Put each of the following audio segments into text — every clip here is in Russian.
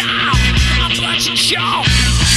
I'm punching show!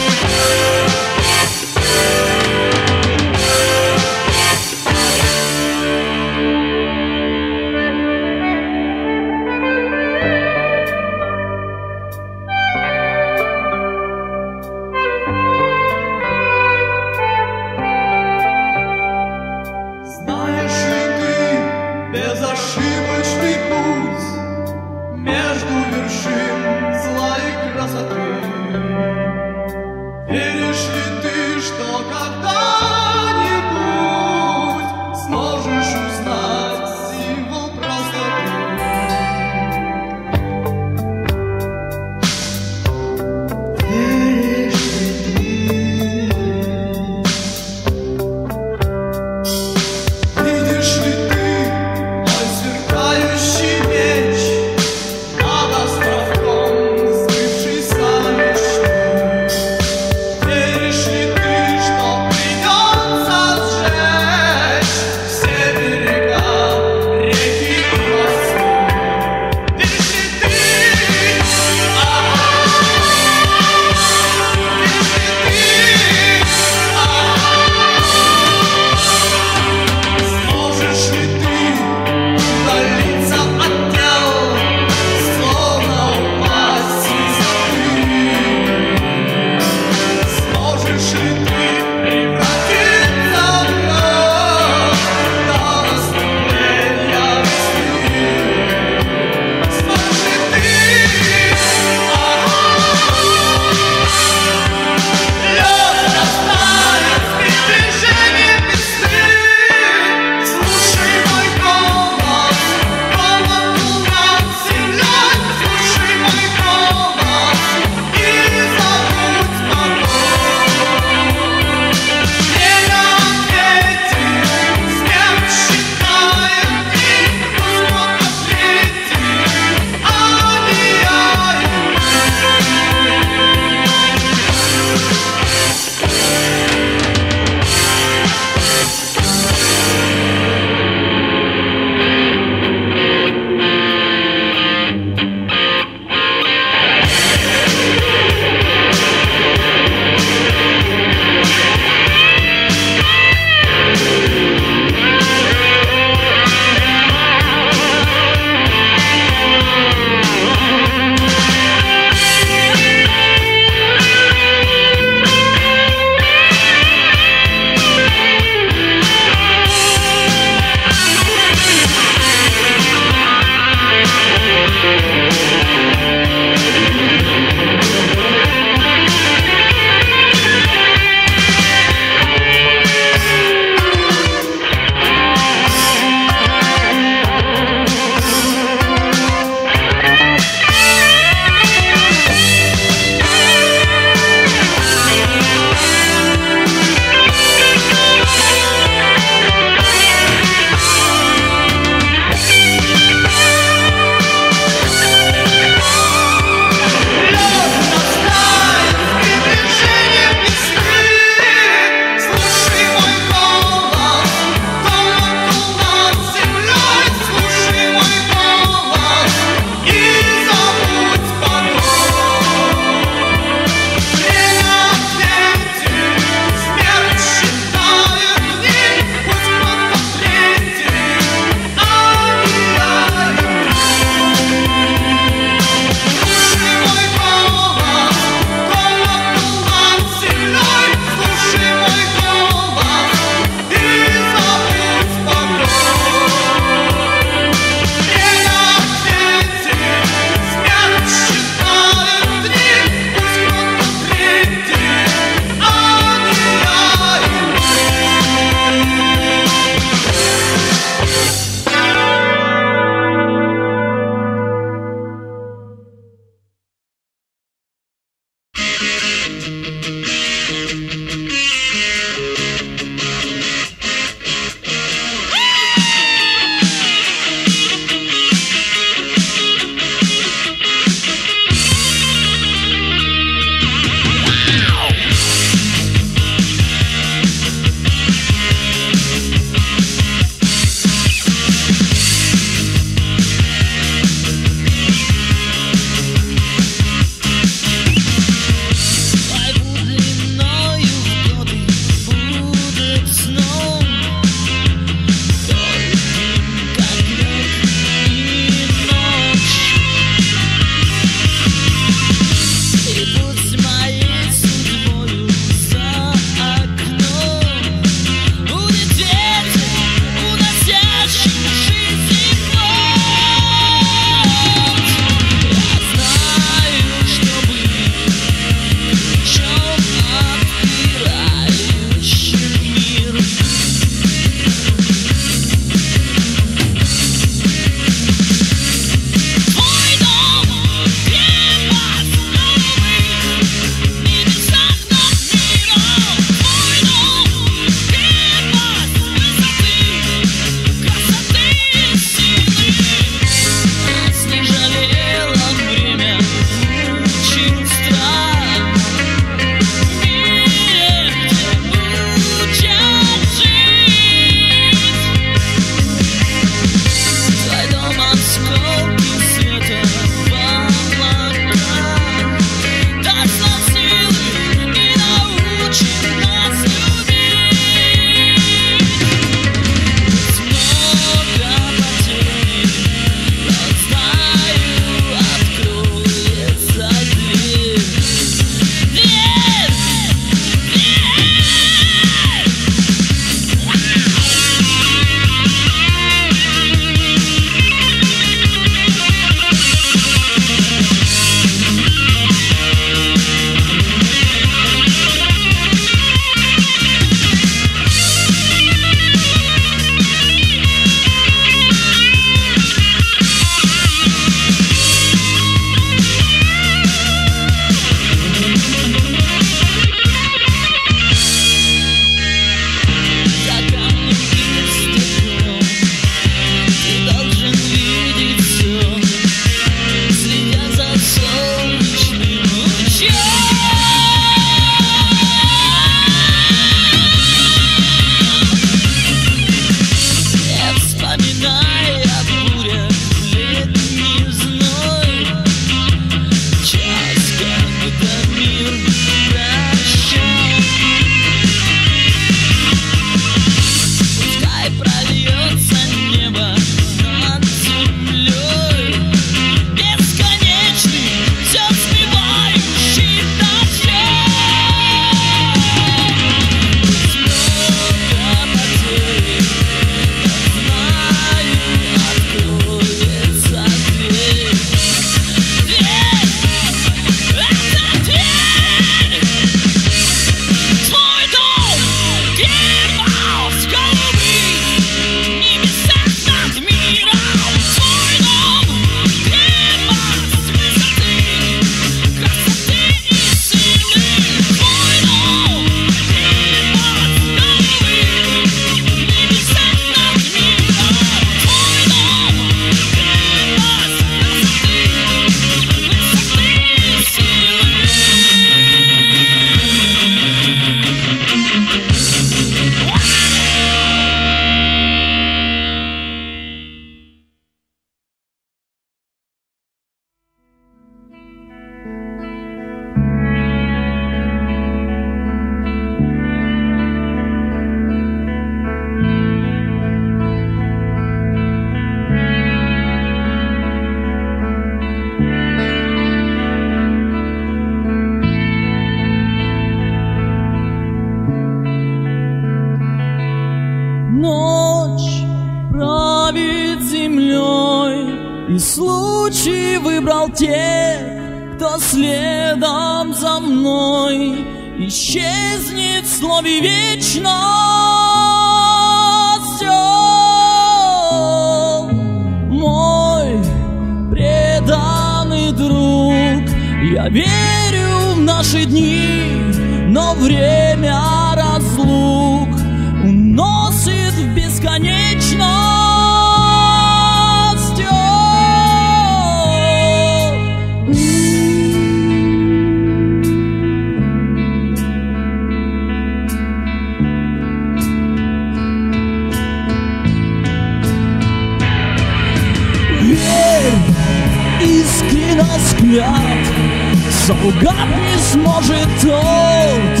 Солгать не сможет тот,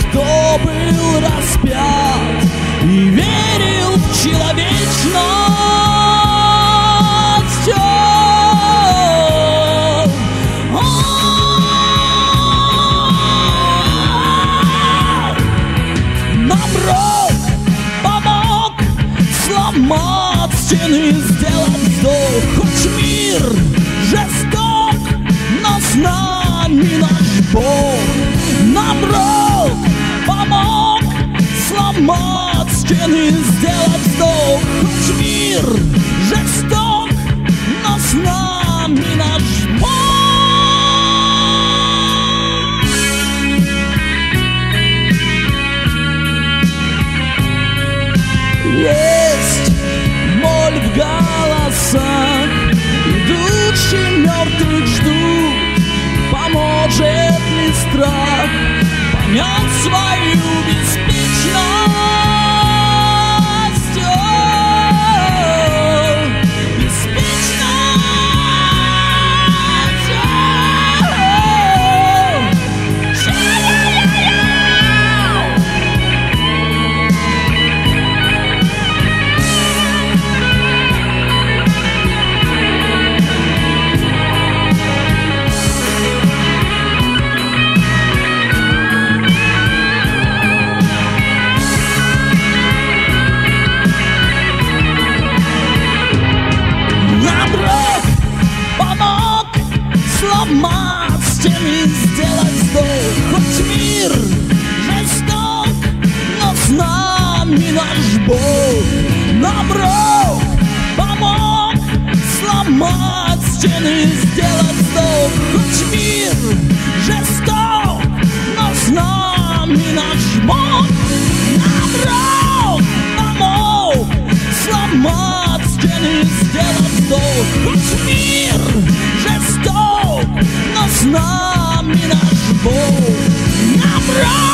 кто был распят И верил в человечность. Нам рок помог сломать стены mierda. Бог набрал, помог сломать стены, сделать стол. Хоть мир жесток, но с нами наш Бог набрал, помог сломать стены, сделать стол. Хоть мир жесток, но с нами наш Бог набрал.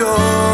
door